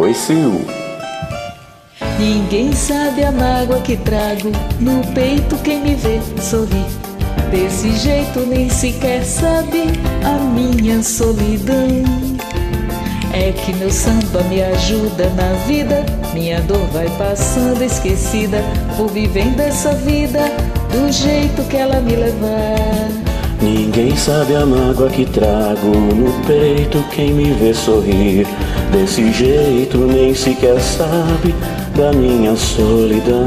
Oi, Sil. Ninguém sabe a mágoa que trago no peito quem me vê sorrir. Desse jeito nem sequer sabe a minha solidão. É que meu samba me ajuda na vida, minha dor vai passando esquecida. Vou vivendo essa vida do jeito que ela me levar. Ninguém sabe a mágoa que trago no peito quem me vê sorrir. Desse jeito nem sequer sabe da minha solidão.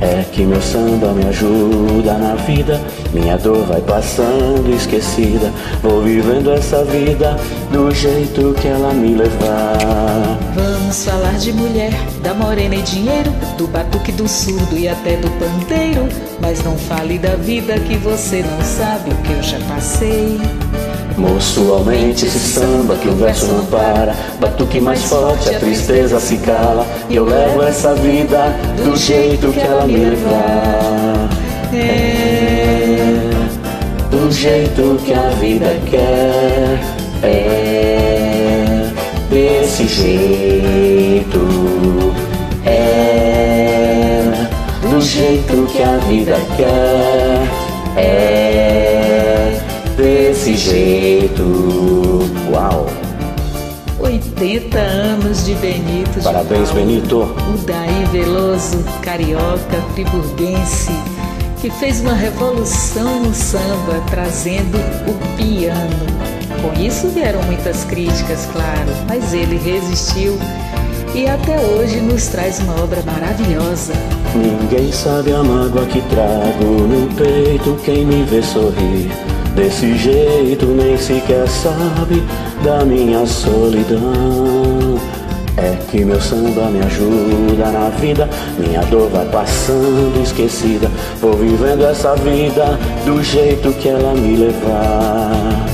É que meu samba me ajuda na vida, minha dor vai passando esquecida. Vou vivendo essa vida do jeito que ela me levar. Vamos falar de mulher, da morena e dinheiro, do batuque do surdo e até do pandeiro. Mas não fale da vida que você não sabe o que eu já passei. Moço, aumente esse samba que o verso não para. Batuque mais forte, a tristeza se cala. E eu levo essa vida do jeito que ela me levar. É, do jeito que a vida quer. É, desse jeito. É, do jeito que a vida quer. É desse jeito. Uau! 80 anos de Benito. Parabéns, de Benito. O Daí Veloso, carioca, friburguense, que fez uma revolução no samba, trazendo o piano. Com isso vieram muitas críticas, claro, mas ele resistiu e até hoje nos traz uma obra maravilhosa. Ninguém sabe a mágoa que trago no peito quem me vê sorrir. Desse jeito nem sequer sabe da minha solidão. É que meu samba me ajuda na vida, minha dor vai passando esquecida. Vou vivendo essa vida do jeito que ela me levar.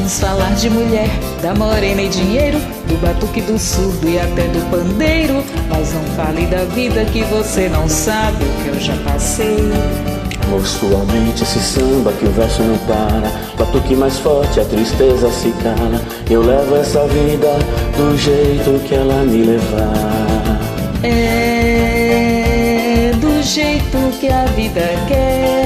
Vamos falar de mulher, da morena e dinheiro, do batuque do surdo e até do pandeiro. Mas não fale da vida que você não sabe o que eu já passei. Aumente esse samba que o verso não para. Batuque mais forte, a tristeza se cala. Eu levo essa vida do jeito que ela me levar. É do jeito que a vida quer.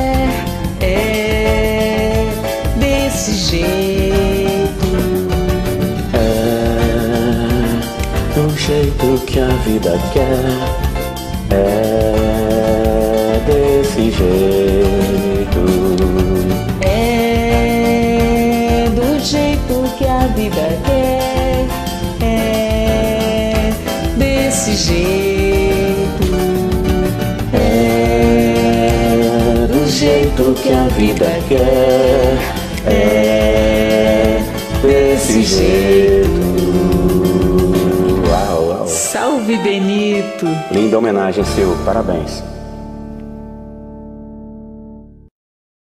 Jeito que a vida quer. É desse jeito. É do jeito que a vida quer. É desse jeito. É do jeito que a vida quer. É desse jeito. Salve Benito! Linda homenagem, seu. Parabéns.